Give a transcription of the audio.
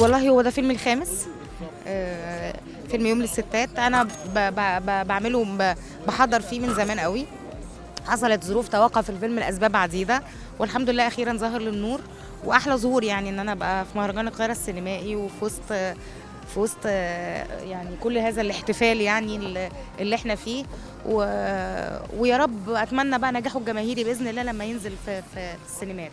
والله هو ده فيلم الخامس. آه، فيلم يوم للستات. أنا ب- ب- بعمله ب- بحضر فيه من زمان قوي. حصلت ظروف توقف الفيلم لأسباب عديدة. والحمد لله أخيرا ظهر للنور وأحلى ظهور يعني إن أنا أبقى في مهرجان القاهرة السينمائي وفي وسط في وسط آه، يعني كل هذا الاحتفال يعني اللي- اللي إحنا فيه. و... ويا رب أتمنى بقى نجاحه الجماهيري بإذن الله لما ينزل في, في السينمات.